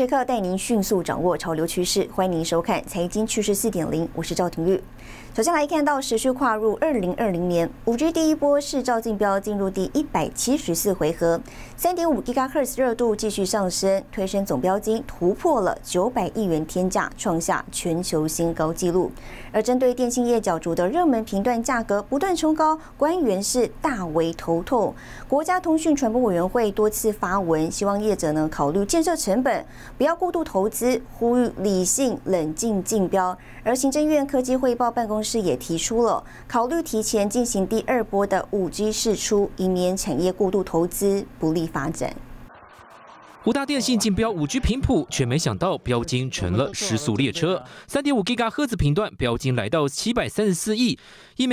时刻带您迅速掌握潮流趋势，欢迎您收看《财经趋势四点零》，我是赵廷玉。首先来看到持续跨入二零二零年，五 G 第一波市照竞标进入第一百七十四回合，三点五 GHz 热度继续上升，推升总标金突破了九百亿元天价，创下全球新高纪录。而针对电信业角逐的热门频段价格不断冲高，官员是大为头痛。国家通讯传播委员会多次发文，希望业者呢考虑建设成本，不要过度投资，呼吁理性冷静竞标。而行政院科技汇报办公室也提出了考虑提前进行第二波的五 G 试出，以免产业过度投资不利发展。五大电信竞标五 G 频谱，却没想到标金成了时速列车。三点五 G 赫兹频段标金来到七百三十四亿，一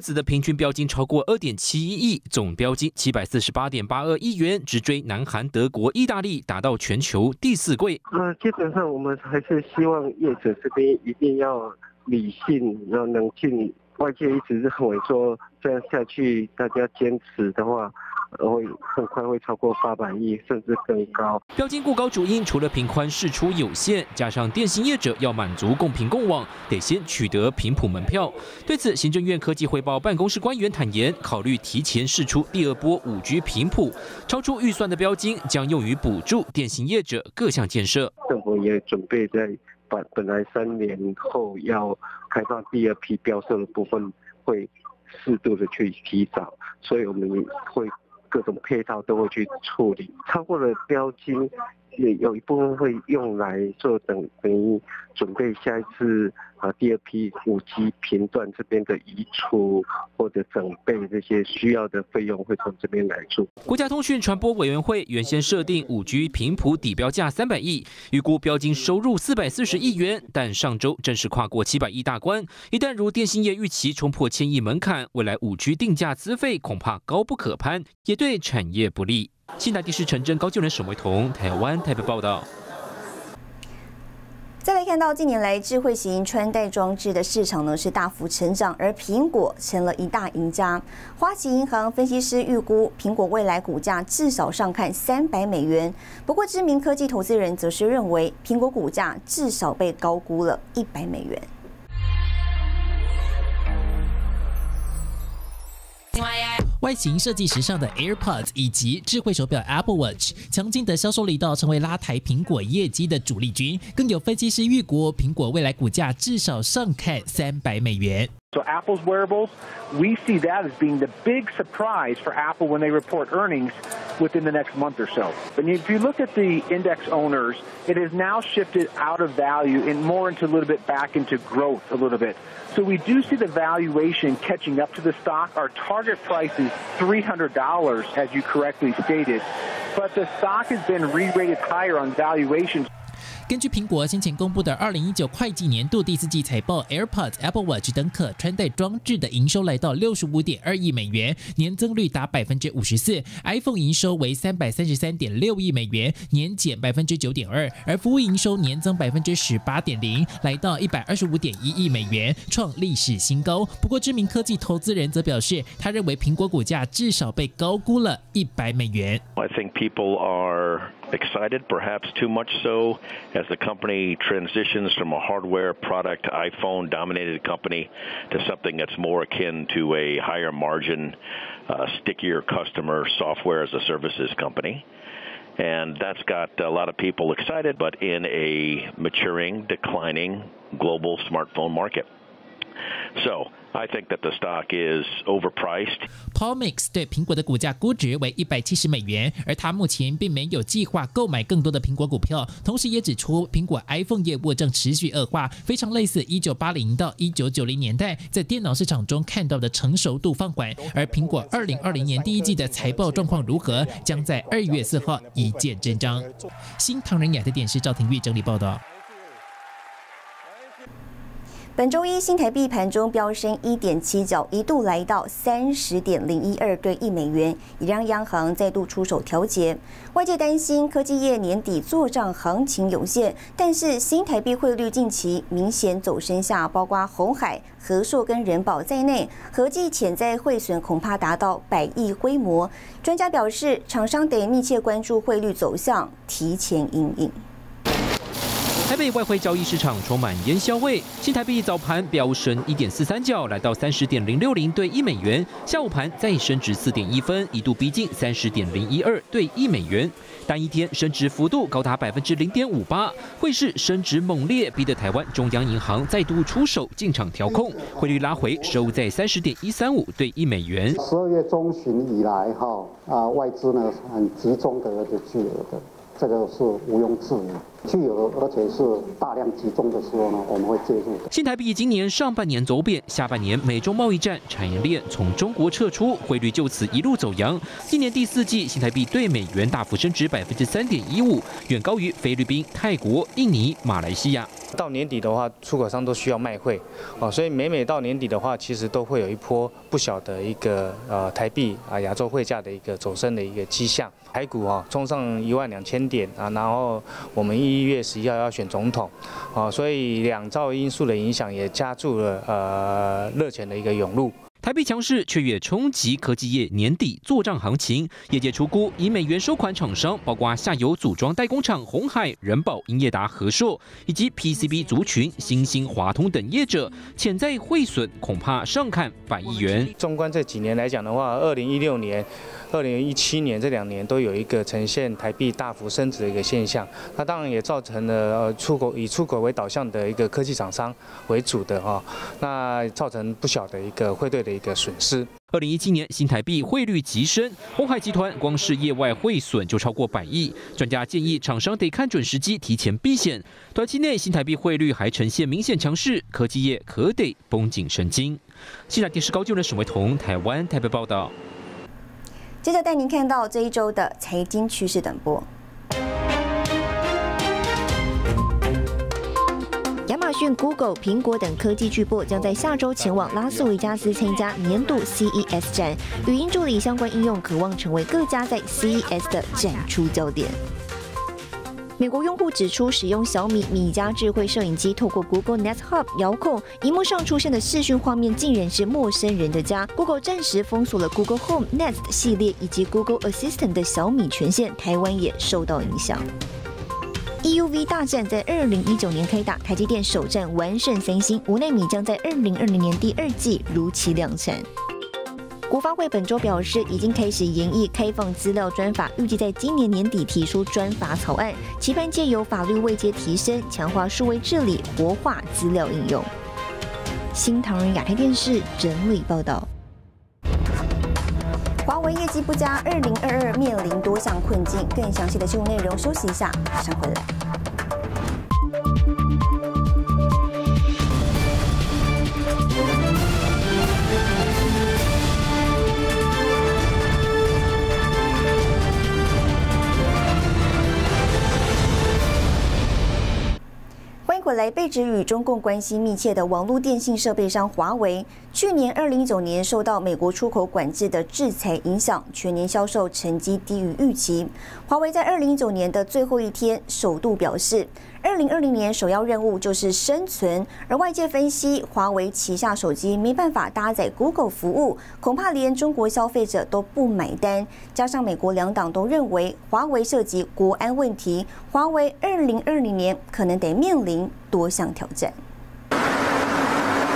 兹的平均标金超过二点七一亿，总标金七百四十八点八二亿元，直追南韩、德国、意大利，达到全球第四贵。呃，基本上我们还是希望业者这边一定要理性，然后冷静。外界一直认为说这样下去，大家坚持的话。会很快会超过八百亿，甚至更高。标金过高主因除了频宽释出有限，加上电信业者要满足共频共网，得先取得频谱门票。对此，行政院科技汇报办公室官员坦言，考虑提前释出第二波五 G 频谱，超出预算的标金将用于补助电信业者各项建设。政府也准备在本本来三年后要开放第二批标售的部分，会适度的去提早，所以我们会。各种配套都会去处理，超过了标金，也有一部分会用来做等等于准备下一次。啊，第二批五 G 频段这边的移除或者整备这些需要的费用会从这边来做。国家通讯传播委员会原先设定五 G 频谱底标价三百亿，预估标金收入四百四十亿元，但上周正式跨过七百亿大关。一旦如电信业预期冲破千亿门槛，未来五 G 定价资费恐怕高不可攀，也对产业不利。新台电视陈真高就人沈维彤台湾台北报道。再来看到近年来智慧型穿戴装置的市场呢是大幅成长，而苹果成了一大赢家。花旗银行分析师预估，苹果未来股价至少上看三百美元。不过，知名科技投资人则是认为，苹果股价至少被高估了一百美元。外形设计时尚的 AirPods 以及智慧手表 Apple Watch，强劲的销售力道成为拉抬苹果业绩的主力军。更有分析师预估，苹果未来股价至少上看三百美元。So Apple's wearables, we see that as being the big surprise for Apple when they report earnings within the next month or so. But if you look at the index owners, it has now shifted out of value and more into a little bit back into growth a little bit. So we do see the valuation catching up to the stock. Our target price is $300, as you correctly stated. But the stock has been re-rated higher on valuation. 根据苹果先前公布的二零一九会计年度第四季财报，AirPods、Apple Watch 等可穿戴装置的营收来到六十五点二亿美元，年增率达百分之五十四；iPhone 营收为三百三十三点六亿美元，年减百分之九点二；而服务营收年增百分之十八点零，来到一百二十五点一亿美元，创历史新高。不过，知名科技投资人则表示，他认为苹果股价至少被高估了一百美元。I think people are excited, perhaps too much so, as the company transitions from a hardware product iPhone dominated company to something that's more akin to a higher margin, uh, stickier customer software as a services company. And that's got a lot of people excited, but in a maturing, declining global smartphone market. So I think that the stock is overpriced. Palmix 对苹果的股价估值为一百七十美元，而他目前并没有计划购买更多的苹果股票。同时也指出，苹果 iPhone 业务正持续恶化，非常类似一九八零到一九九零年代在电脑市场中看到的成熟度放缓。而苹果二零二零年第一季的财报状况如何，将在二月四号一见真章。新唐人亚太电视赵廷玉整理报道。本周一，新台币盘中飙升一点七角，一度来到三十点零一二对一美元，也让央行再度出手调节。外界担心科技业年底做账行情有限，但是新台币汇率近期明显走升下，包括红海、和硕跟人保在内，合计潜在汇损恐怕达到百亿规模。专家表示，厂商得密切关注汇率走向，提前应应。台北外汇交易市场充满烟硝味，新台币早盘飙升一点四三角，来到三十点零六零兑一美元。下午盘再升值四点一分，一度逼近三十点零一二兑一美元。单一天升值幅度高达百分之零点五八，汇市升值猛烈，逼得台湾中央银行再度出手进场调控，汇率拉回收在三十点一三五兑一美元。十二月中旬以来，哈啊外资呢很集中的而且巨额的。这个是毋庸置疑，具有而且是大量集中的时候呢，我们会介入。新台币今年上半年走贬，下半年美中贸易战产业链从中国撤出，汇率就此一路走阳。今年第四季新台币对美元大幅升值百分之三点一五，远高于菲律宾、泰国、印尼、马来西亚。到年底的话，出口商都需要卖汇，哦，所以每每到年底的话，其实都会有一波不小的一个呃台币啊亚洲汇价的一个走升的一个迹象。台股哈冲上一万两千点啊，然后我们一一月十一号要选总统，啊，所以两兆因素的影响也加注了呃热钱的一个涌入。台币强势却也冲击科技业年底做账行情，业界出估以美元收款厂商，包括下游组装代工厂红海、人保、英业达、和硕，以及 PCB 族群新兴、华通等业者，潜在汇损恐怕上看百亿元。纵观这几年来讲的话，二零一六年、二零一七年这两年都有一个呈现台币大幅升值的一个现象，那当然也造成了呃出口以出口为导向的一个科技厂商为主的哈，那造成不小的一个汇兑的。一个损失。二零一七年新台币汇率急升，鸿海集团光是业外汇损就超过百亿。专家建议厂商得看准时机提前避险。短期内新台币汇率还呈现明显强势，科技业可得绷紧神经。西南电视高就的沈维彤台湾台北报道。接着带您看到这一周的财经趋势短波。讯、Google、苹果等科技巨擘将在下周前往拉斯维加斯参加年度 CES 展，语音助理相关应用渴望成为各家在 CES 的展出焦点。美国用户指出，使用小米米家智慧摄影机，透过 Google Nest Hub 遥控，荧幕上出现的视讯画面竟然是陌生人的家。Google 暂时封锁了 Google Home、Nest 系列以及 Google Assistant 的小米权限，台湾也受到影响。EUV 大战在二零一九年开打，台积电首战完胜三星，五纳米将在二零二零年第二季如期量产。国发会本周表示，已经开始研议开放资料专法，预计在今年年底提出专法草案，期盼借由法律位阶提升，强化数位治理，活化资料应用。新唐人亚太电视整理报道。华为业绩不佳，二零二二面临多项困境。更详细的新闻内容，休息一下，马上回来。来被指与中共关系密切的网络电信设备商华为，去年二零一九年受到美国出口管制的制裁影响，全年销售成绩低于预期。华为在二零一九年的最后一天首度表示。二零二零年首要任务就是生存，而外界分析，华为旗下手机没办法搭载 Google 服务，恐怕连中国消费者都不买单。加上美国两党都认为华为涉及国安问题，华为二零二零年可能得面临多项挑战。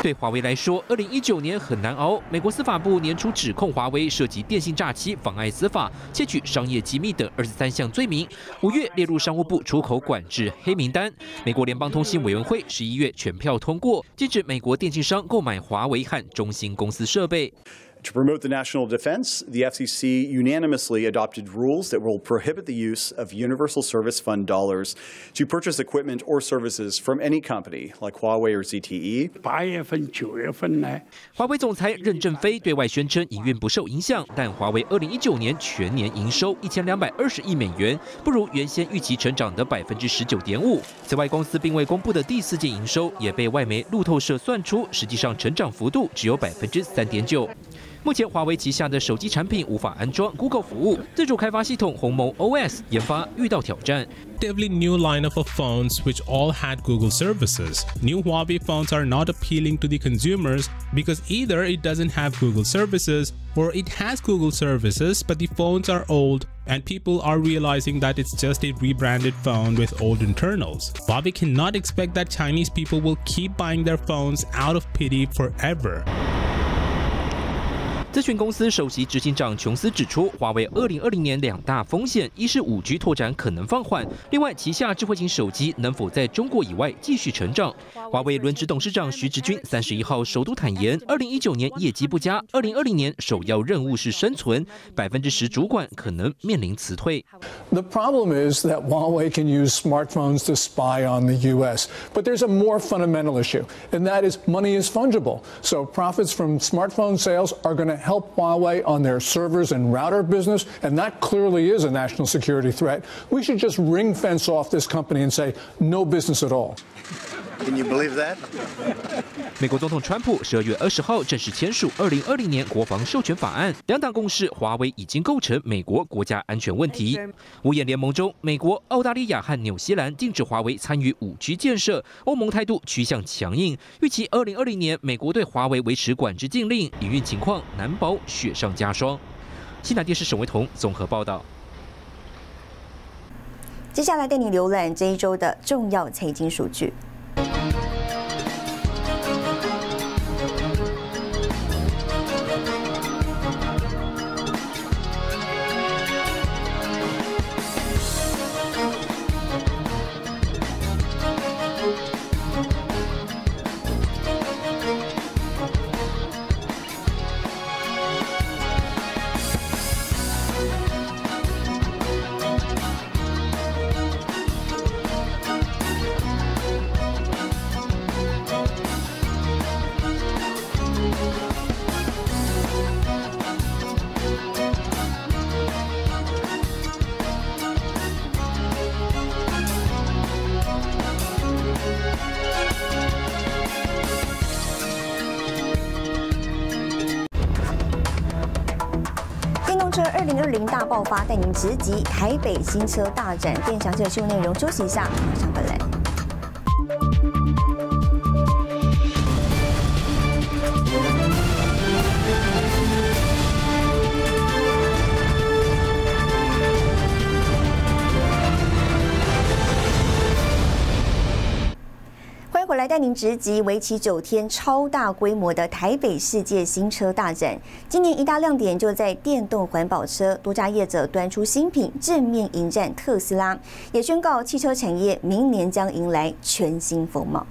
对华为来说，二零一九年很难熬。美国司法部年初指控华为涉及电信诈欺、妨碍司法、窃取商业机密等二十三项罪名，五月列入商务部出口管制黑名单。美国联邦通信委员会十一月全票通过，禁止美国电信商购买华为和中兴公司设备。To promote the national defense, the FCC unanimously adopted rules that will prohibit the use of Universal Service Fund dollars to purchase equipment or services from any company like Huawei or ZTE. 八月份、九月份呢？华为总裁任正非对外宣称营运不受影响，但华为二零一九年全年营收一千两百二十亿美元，不如原先预期成长的百分之十九点五。此外，公司并未公布的第四季营收也被外媒路透社算出，实际上成长幅度只有百分之三点九。目前，华为旗下的手机产品无法安装 Google 服务，自主开发系统鸿蒙 OS 研发遇到挑战。Relatively new lineup of phones which all had Google services. New Huawei phones are not appealing to the consumers because either it doesn't have Google services or it has Google services but the phones are old and people are realizing that it's just a rebranded phone with old internals. Huawei cannot expect that Chinese people will keep buying their phones out of pity forever. 咨询公司首席执行长琼斯指出，华为二零二零年两大风险：一是五 G 拓展可能放缓；另外，旗下智慧型手机能否在中国以外继续成长。华为轮值董事长徐直军三十一号首都坦言，二零一九年业绩不佳，二零二零年首要任务是生存，百分之十主管可能面临辞退。The problem is that Huawei can use smartphones to spy on the U.S., but there's a more fundamental issue, and that is money is fungible. So profits from smartphone sales are going to help Huawei on their servers and router business, and that clearly is a national security threat. We should just ring fence off this company and say no business at all. Can you believe that? 美国总统川普十二月二十号正式签署二零二零年国防授权法案，两党共识，华为已经构成美国国家安全问题。五眼联盟中，美国、澳大利亚和纽西兰禁止华为参与五 G 建设，欧盟态度趋向强硬，预期二零二零年美国对华为维持管制禁令，营运情况难保雪上加霜。西南电视沈维彤综合报道。接下来带你浏览这一周的重要财经数据。二零大爆发，带您直击台北新车大展。更详细的新闻内容，休息一下，马上回来。带您直击为期九天超大规模的台北世界新车大展。今年一大亮点就在电动环保车，多家业者端出新品，正面迎战特斯拉，也宣告汽车产业明年将迎来全新风貌。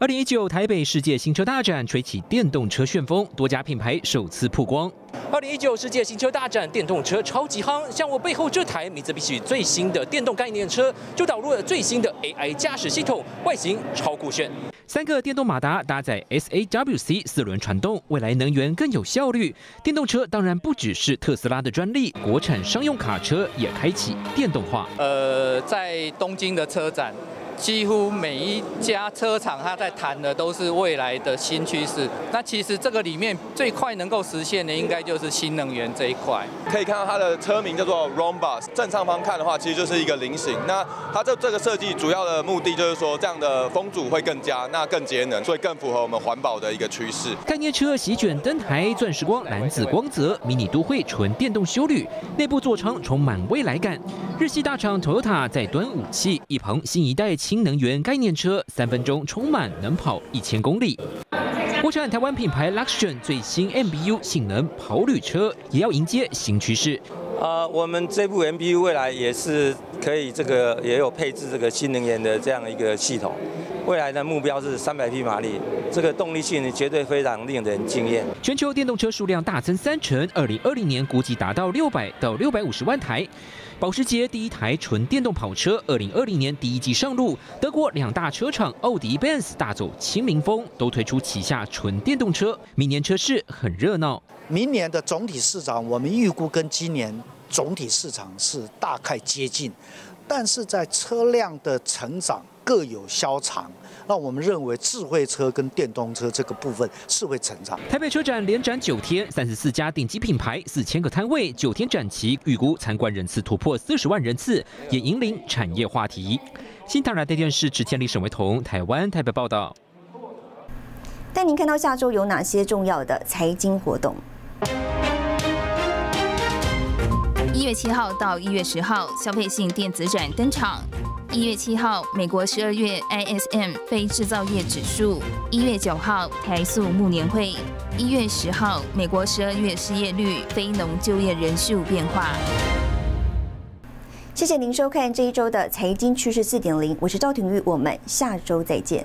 二零一九台北世界新车大展吹起电动车旋风，多家品牌首次曝光。二零一九世界新车大展，电动车超级夯。像我背后这台米兹必须最新的电动概念车，就导入了最新的 AI 驾驶系统，外形超酷炫。三个电动马达搭载 SAWC 四轮传动，未来能源更有效率。电动车当然不只是特斯拉的专利，国产商用卡车也开启电动化。呃，在东京的车展。几乎每一家车厂，它在谈的都是未来的新趋势。那其实这个里面最快能够实现的，应该就是新能源这一块。可以看到它的车名叫做 Rombus，正上方看的话，其实就是一个菱形。那它这这个设计主要的目的就是说，这样的风阻会更佳，那更节能，所以更符合我们环保的一个趋势。概念车席卷灯台，钻石光、蓝紫光泽，迷你都会纯电动修旅，内部座舱充满未来感。日系大厂 Toyota 在端武器，一旁新一代。新能源概念车三分钟充满，能跑一千公里。国产台湾品牌 Luxion 最新 MBU 性能跑旅车也要迎接新趋势。呃，我们这部 MBU 未来也是可以这个也有配置这个新能源的这样一个系统。未来的目标是三百匹马力，这个动力性绝对非常令人惊艳。全球电动车数量大增三成，二零二零年估计达到六百到六百五十万台。保时捷第一台纯电动跑车，二零二零年第一季上路。德国两大车厂奥迪、Benz 大走清明风，都推出旗下纯电动车。明年车市很热闹。明年的总体市场，我们预估跟今年总体市场是大概接近，但是在车辆的成长各有消长。那我们认为智慧车跟电动车这个部分是会成长。台北车展连展九天，三十四家顶级品牌，四千个摊位，九天展期，预估参观人次突破四十万人次，也引领产业话题。新唐人电视只建立沈维彤，台湾台北报道。带您看到下周有哪些重要的财经活动。一月七号到一月十号，消费性电子展登场。一月七号，美国十二月 ISM 非制造业指数；一月九号，台塑木年会；一月十号，美国十二月失业率、非农就业人数变化。谢谢您收看这一周的财经趋势四点零，我是赵廷玉，我们下周再见。